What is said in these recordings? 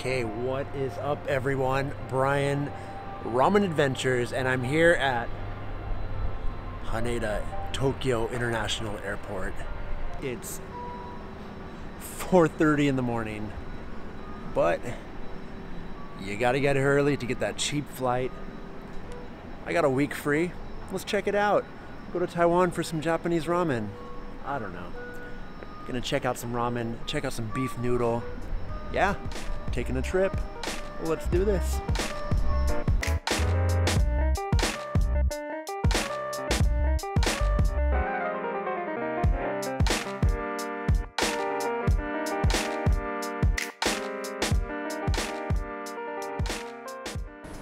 Okay, what is up, everyone? Brian, Ramen Adventures, and I'm here at Haneda Tokyo International Airport. It's 4:30 in the morning, but you gotta get early to get that cheap flight. I got a week free. Let's check it out. Go to Taiwan for some Japanese ramen. I don't know. Gonna check out some ramen, check out some beef noodle. Yeah, taking a trip. Let's do this.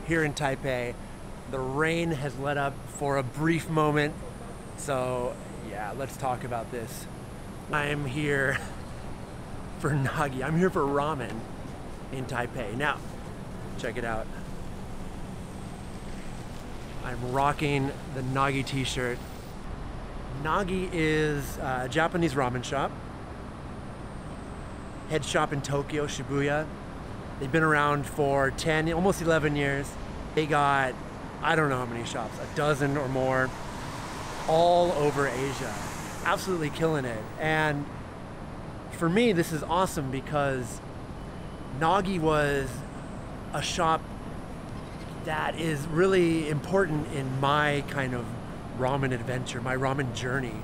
Here in Taipei, the rain has let up for a brief moment. So, yeah, let's talk about this. I am here for Nagi. I'm here for ramen in Taipei. Now, check it out. I'm rocking the Nagi t-shirt. Nagi is a Japanese ramen shop. Head shop in Tokyo, Shibuya. They've been around for 10, almost 11 years. They got, I don't know how many shops, a dozen or more, all over Asia. Absolutely killing it. And for me, this is awesome because Nagi was a shop that is really important in my kind of ramen adventure, my ramen journey.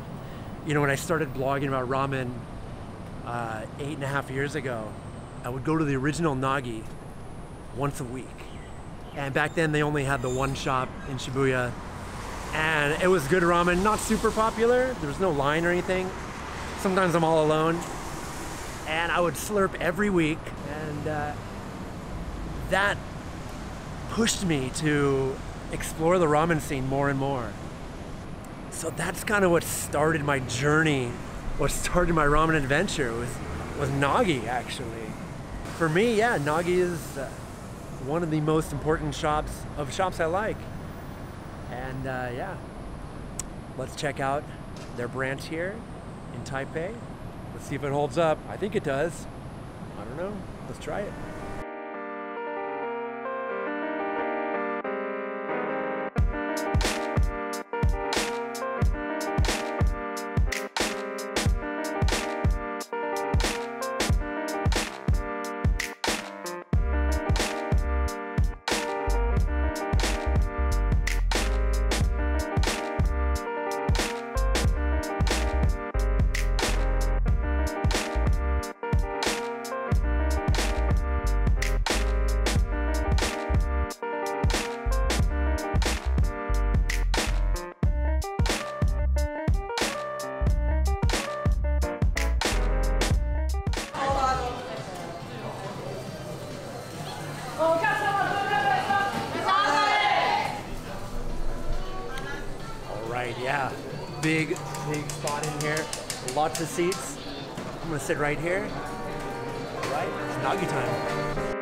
You know, when I started blogging about ramen uh, eight and a half years ago, I would go to the original Nagi once a week. And back then they only had the one shop in Shibuya. And it was good ramen, not super popular. There was no line or anything. Sometimes I'm all alone. And I would slurp every week. And uh, that pushed me to explore the ramen scene more and more. So that's kind of what started my journey, what started my ramen adventure was, was Nagi actually. For me, yeah, Nagi is uh, one of the most important shops of shops I like. And uh, yeah, let's check out their branch here in Taipei. Let's see if it holds up. I think it does. I don't know. Let's try it. Yeah. Big, big spot in here. Lots of seats. I'm gonna sit right here. All right, it's Nagi time.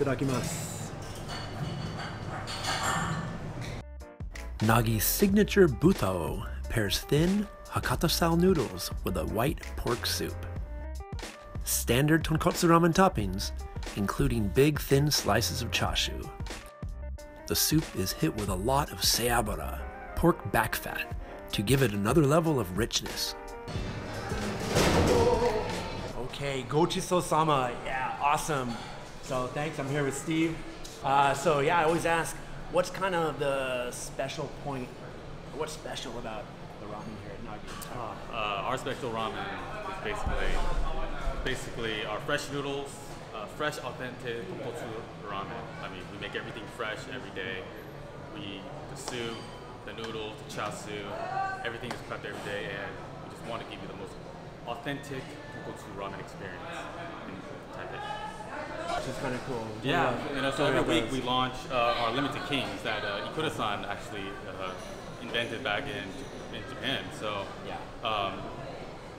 Itadakimasu. Nagi's signature butao pairs thin Hakata-style noodles with a white pork soup. Standard tonkotsu ramen toppings, including big thin slices of chashu. The soup is hit with a lot of seabura, pork back fat, to give it another level of richness. Okay, Gochiso sama. Yeah, awesome. So thanks. I'm here with Steve. Uh, so yeah, I always ask, what's kind of the special point? What's special about the ramen here at Nagi? Uh, our special ramen is basically basically our fresh noodles, uh, fresh authentic tonkotsu ramen. I mean, we make everything fresh every day. We the soup, the noodles, the chasu, everything is prepped every day, and we just want to give you the most authentic tonkotsu ramen experience in Taipei. Which is kind of cool. Yeah, you know, so every week we launch uh, our limited kings that uh, Ikuta-san actually uh, invented back in, in Japan. So Yeah. um,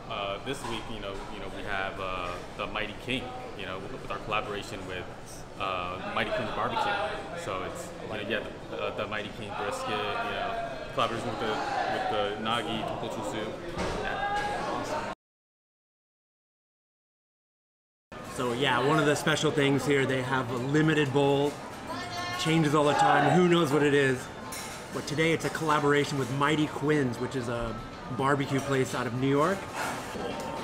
uh, this week, you know, you know, we have uh, the Mighty King, you know, with, with our collaboration with uh, Mighty King Barbecue. So it's you know, yeah, the, uh, the Mighty King brisket, you know, collaboration with the with the Nagi tonkotsu So yeah, one of the special things here, they have a limited bowl, changes all the time. Who knows what it is? But today it's a collaboration with Mighty Quinn's, which is a barbecue place out of New York.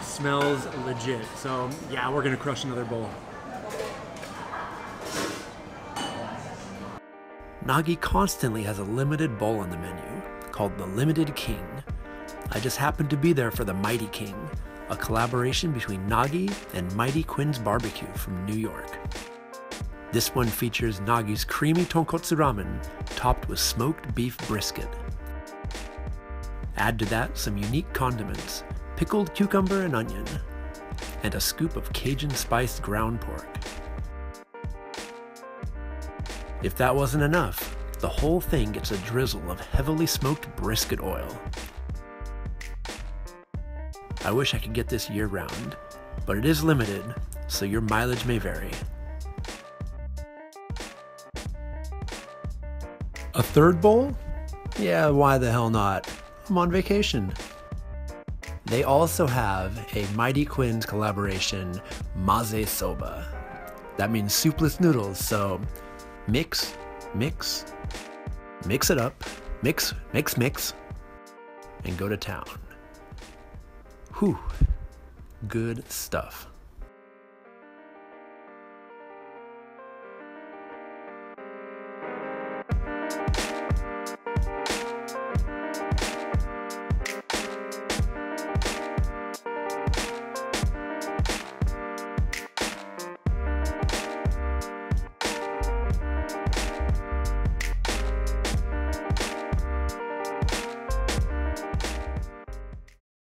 Smells legit. So yeah, we're gonna crush another bowl. Nagi constantly has a limited bowl on the menu called the Limited King. I just happened to be there for the Mighty King, a collaboration between Nagi and Mighty Quinn's Barbecue from New York. This one features Nagi's creamy tonkotsu ramen topped with smoked beef brisket. Add to that some unique condiments, pickled cucumber and onion, and a scoop of Cajun spiced ground pork. If that wasn't enough, the whole thing gets a drizzle of heavily smoked brisket oil. I wish I could get this year round, but it is limited, so your mileage may vary. A third bowl? Yeah, why the hell not? I'm on vacation. They also have a Mighty Quinn's collaboration, Maze Soba. That means soupless noodles, so mix, mix, mix it up, mix, mix, mix, and go to town. Whew, good stuff.